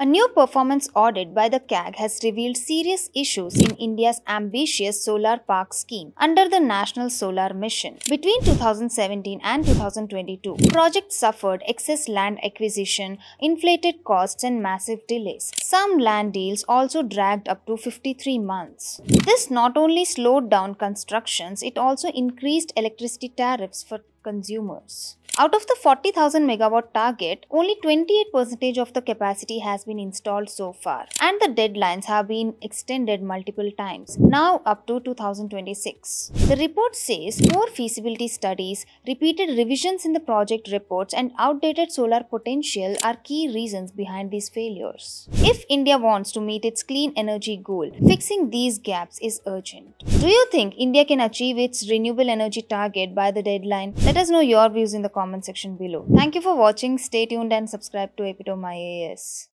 A new performance audit by the CAG has revealed serious issues in India's ambitious solar park scheme under the National Solar Mission. Between 2017 and 2022, projects suffered excess land acquisition, inflated costs and massive delays. Some land deals also dragged up to 53 months. This not only slowed down constructions, it also increased electricity tariffs for consumers. Out of the 40,000 megawatt target, only 28% of the capacity has been installed so far, and the deadlines have been extended multiple times, now up to 2026. The report says poor feasibility studies, repeated revisions in the project reports, and outdated solar potential are key reasons behind these failures. If India wants to meet its clean energy goal, fixing these gaps is urgent. Do you think India can achieve its renewable energy target by the deadline? Let us know your views in the comment section below. Thank you for watching. Stay tuned and subscribe to Epitome IAS.